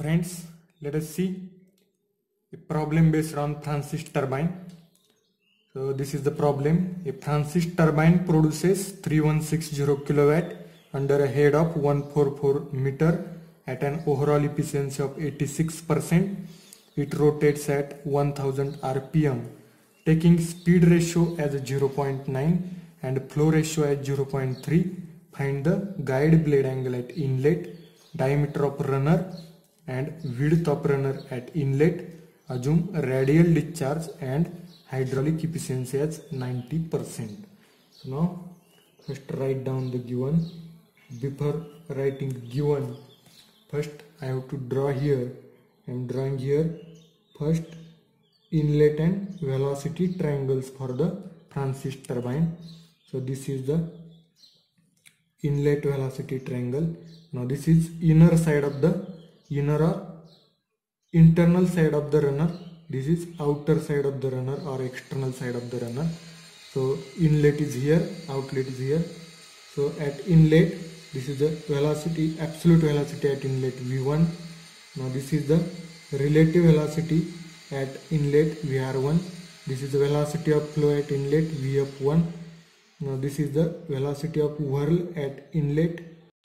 Friends, let us see a problem based on Francis turbine. So this is the problem. A Francis turbine produces 3160 kilowatt under a head of 144 meter at an overall efficiency of 86%. It rotates at 1000 rpm. Taking speed ratio as 0.9 and flow ratio as 0.3, find the guide blade angle at inlet, diameter of runner and width of runner at inlet. Assume radial discharge and hydraulic efficiency as 90%. So now first write down the given. Before writing given, first I have to draw here. I am drawing here first inlet and velocity triangles for the Francis turbine. So this is the inlet velocity triangle. Now this is inner side of the inner or internal side of the runner. This is outer side of the runner or external side of the runner. So inlet is here, outlet is here. So at inlet, this is the velocity, absolute velocity at inlet V1. Now this is the relative velocity at inlet VR1 this is the velocity of flow at inlet Vf1 now this is the velocity of whirl at inlet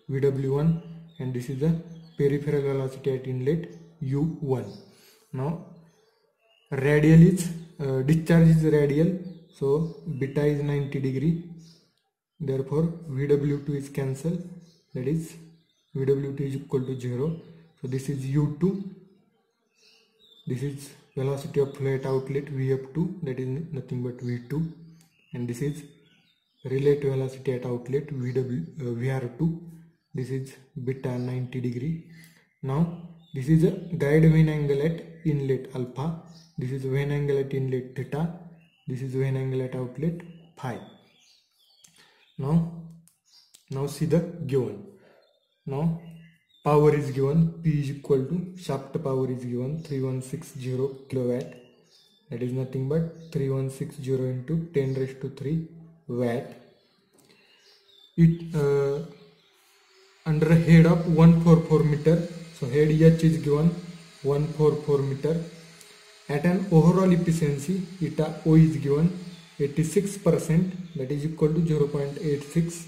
Vw1 and this is the peripheral velocity at inlet U1 now radial is uh, discharge is radial so beta is 90 degree. Therefore Vw2 is cancelled. That is Vw2 is equal to 0 so this is U2 this is velocity of flat outlet vf2 that is nothing but v2 and this is relative velocity at outlet vw uh, vr2 this is beta 90 degree. Now this is a guide vane angle at inlet alpha. This is vane angle at inlet theta. This is vane angle at outlet phi. Now now see the given. Now power is given. P is equal to shaft power is given. 3160 kilowatt. That is nothing but 3160 into 10 raised to 3 watt. It uh, under head of 144 meter. So head h is given 144 meter. At an overall efficiency eta o is given 86 percent that is equal to 0.86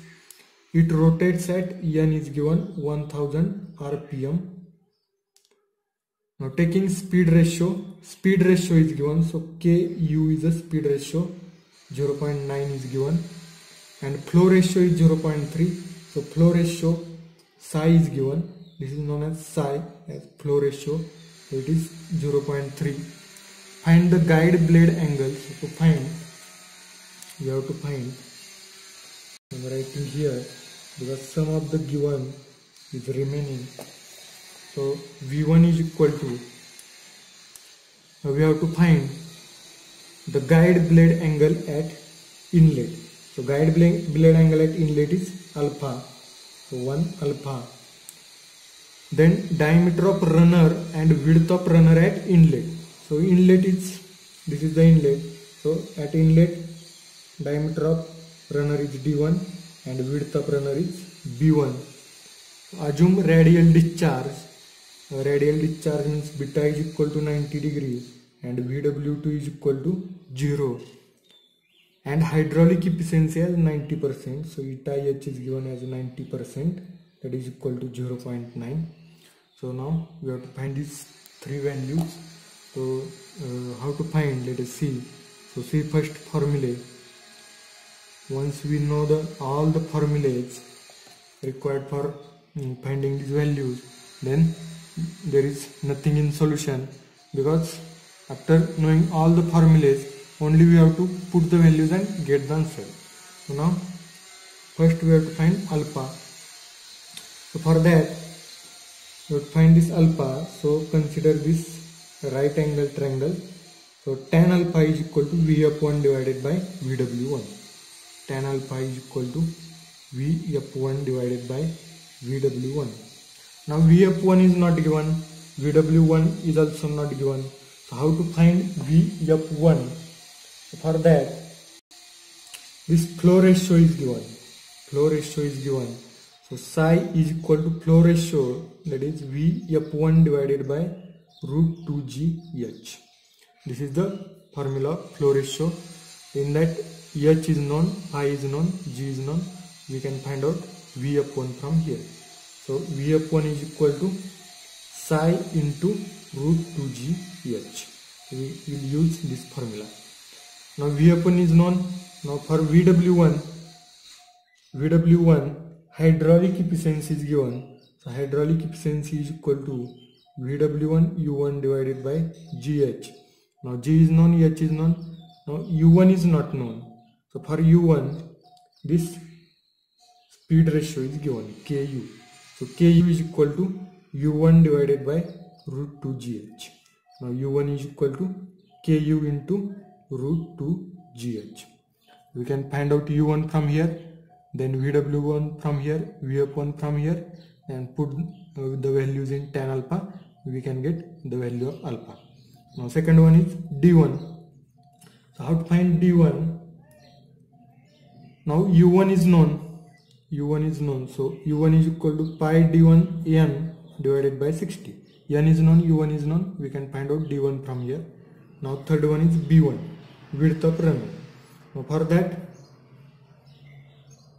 it rotates at n is given 1000 rpm now taking speed ratio speed ratio is given. So ku is a speed ratio 0.9 is given. And flow ratio is 0.3 so flow ratio psi is given. This is known as psi as flow ratio. It is 0.3 find the guide blade angle. So to find we have to find. I'm writing here because some of the given is remaining. So v1 is equal to now we have to find the guide blade angle at inlet. So guide blade angle at inlet is alpha so 1 alpha then diameter of runner and width of runner at inlet so inlet is this is the inlet so at inlet diameter of runner is d1 and width of runner is b1 assume radial discharge uh, radial discharge means beta is equal to 90 degrees and vw2 is equal to 0 and hydraulic efficiency as 90% so eta h is given as 90% that is equal to 0.9 so now we have to find these three values. So uh, how to find? Let us see. So see first formula once we know the all the formulas required for um, finding these values then there is nothing in solution. Because after knowing all the formulas only we have to put the values and get the answer. So now first we have to find alpha. So for that we have to find this alpha. So consider this right angle triangle. So tan alpha is equal to vf1 divided by vw1 tan alpha is equal to vf1 divided by vw1 now vf1 is not given. Vw1 is also not given. So how to find vf1 so for that this flow ratio is given flow ratio is given so psi is equal to flow ratio that is Vf1 divided by root 2gh. This is the formula flow ratio. In that h is known, phi is known, g is known. We can find out Vf1 from here. So Vf1 is equal to psi into root 2gh. We will use this formula. Now Vf1 is known. Now for Vw1, Vw1 hydraulic efficiency is given. So hydraulic efficiency is equal to Vw1 U1 divided by GH. Now G is known, H is known. Now U1 is not known. So for U1, this speed ratio is given KU. So KU is equal to U1 divided by root 2 GH. Now U1 is equal to KU into root 2 GH. We can find out U1 from here, then VW1 from here, VF1 from here and put uh, the values in tan alpha, we can get the value of alpha. Now second one is D1. So how to find D1? Now U1 is known u1 is known so u1 is equal to pi d1 n divided by 60 n is known u1 is known we can find out d1 from here now third one is b1 width of runner now for that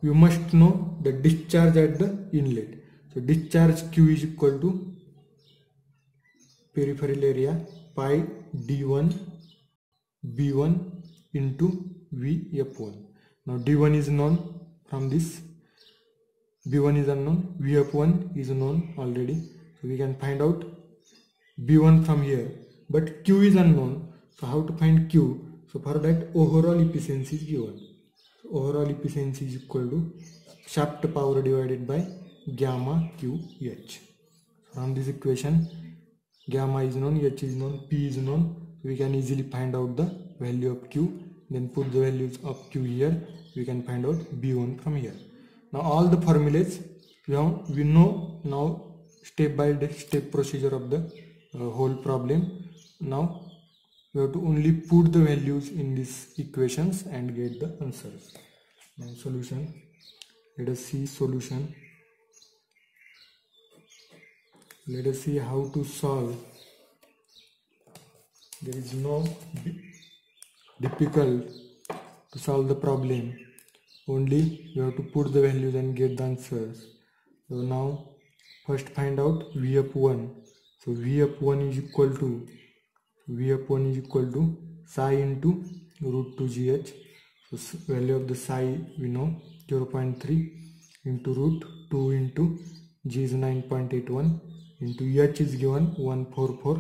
you must know the discharge at the inlet. So discharge q is equal to peripheral area pi d1 b1 into vf1 now d1 is known from this. B1 is unknown. Vf1 is known already. So we can find out b1 from here. But q is unknown. So how to find q so for that overall efficiency is given so overall efficiency is equal to shaft power divided by gamma qh from this equation gamma is known h is known p is known we can easily find out the value of q then put the values of q here we can find out b1 from here now all the formulas we, have, we know now step by step procedure of the uh, whole problem now we have to only put the values in these equations and get the answers. Now solution. Let us see solution. Let us see how to solve. There is no difficult to solve the problem. Only you have to put the values and get the answers. So now first find out v of 1 so v of 1 is equal to v upon is equal to psi into root 2 gh so value of the psi we know 0.3 into root 2 into g is 9.81 into h is given 144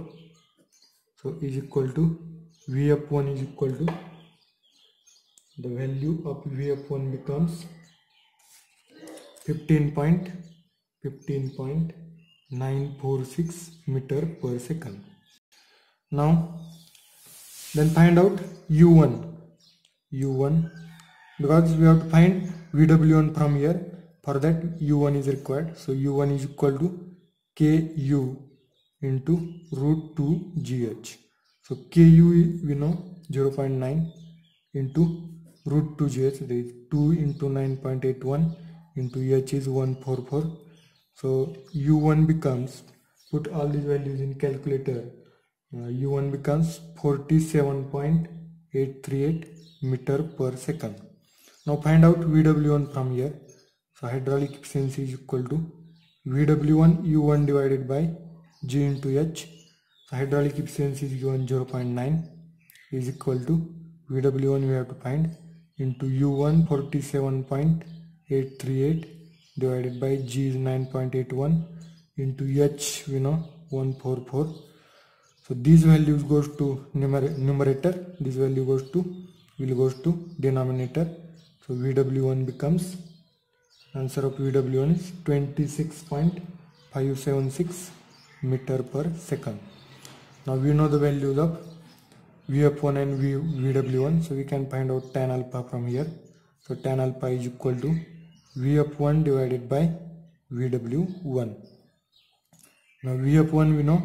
so is equal to v upon is equal to the value of V upon becomes 15.15.946 meter per second. Now then find out U1 U1 because we have to find VW1 from here. For that U1 is required. So U1 is equal to KU into root 2 GH so KU we know 0.9 into root 2 gh that is 2 into 9.81 into h is 144 so u1 becomes put all these values in calculator Uh, u1 becomes 47.838 meter per second. Now find out vw1 from here. So hydraulic efficiency is equal to vw1 u1 divided by g into h. So hydraulic efficiency is given 0.9 is equal to vw1 we have to find into u1 47.838 divided by g is 9.81 into h we know 144 so these values goes to numerator this value goes to will goes to denominator. So vw1 becomes answer of vw1 is 26.576 meter per second. Now we know the values of vf1 and v, vw1 so we can find out tan alpha from here. So tan alpha is equal to vf1 divided by vw1 now vf1 we know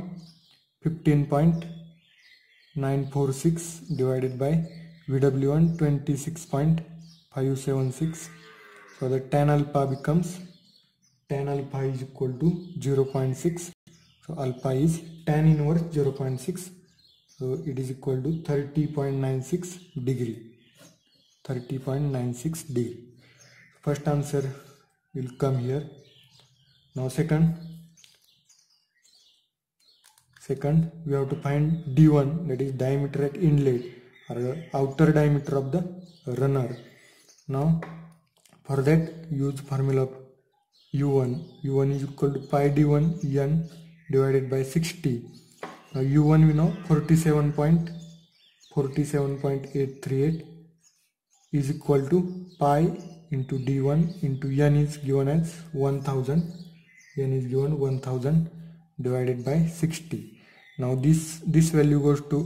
15.946 divided by vw1 26.576 so the tan alpha becomes tan alpha is equal to 0.6 so alpha is tan inverse 0.6 so it is equal to 30.96 degree. 30.96 degree. First answer will come here. Now second second we have to find d1 that is diameter at inlet or outer diameter of the runner. Now for that use formula of u1 u1 is equal to pi d1 n divided by 60 now u1 we know 47.47.838 is equal to pi into d1 into n is given as 1000 n is given 1000 divided by 60 now this this value goes to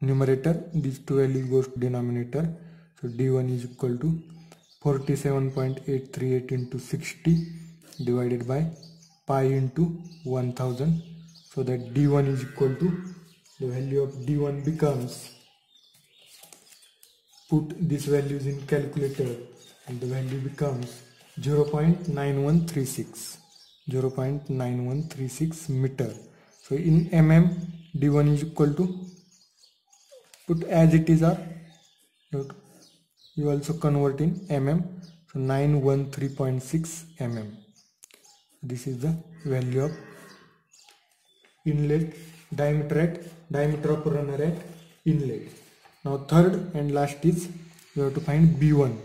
numerator. These two values goes to denominator. So d1 is equal to 47.838 into 60 divided by pi into 1000 so that d1 is equal to the value of d1 becomes put these values in calculator and the value becomes 0.9136 0.9136 meter. So in mm d1 is equal to put as it is or you also convert in mm. So 913.6 mm. This is the value of inlet diameter at diameter of runner at inlet. Now third and last is we have to find b1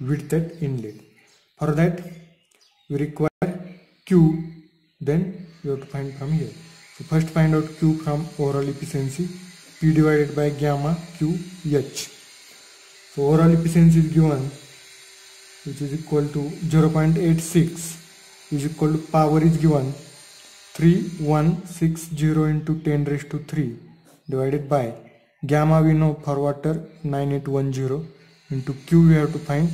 width at inlet. For that we require q then we have to find from here. So first find out q from overall efficiency p divided by gamma q h. So overall efficiency is given which is equal to 0.86 is equal to power is given 3160 into 10 raised to 3 divided by gamma we know for water 9810 into q we have to find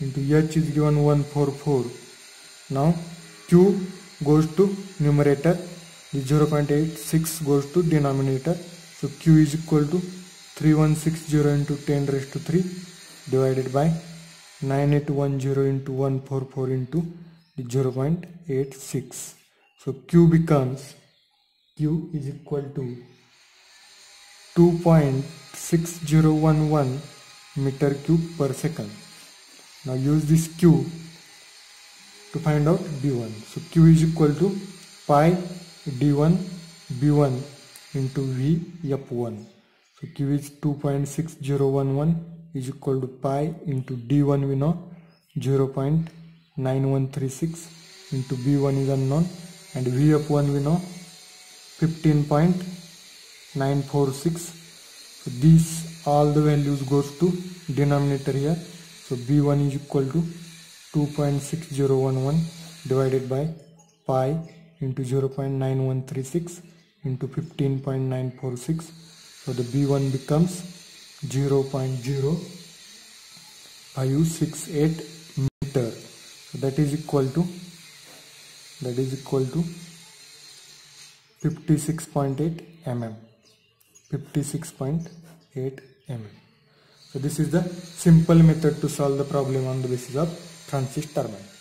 into h is given 144 now q goes to numerator the 0.86 goes to denominator. So q is equal to 3160 into 10 raised to 3 divided by 9810 into 144 into the 0.86 so q becomes q is equal to 2.6011 meter cube per second. Now use this q to find out b1 so q is equal to pi d1 b1 into v f1 so q is 2.6011 is equal to pi into d1 we know 0.9136 into b1 is unknown and v f1 we know 15.946 so these all the values goes to denominator here. So b1 is equal to 2.6011 divided by pi into 0.9136 into 15.946 so the b1 becomes 0 0.0568 meter. So that is equal to that is equal to 56.8 mm 56.8 mm so this is the simple method to solve the problem on the basis of Francis turbine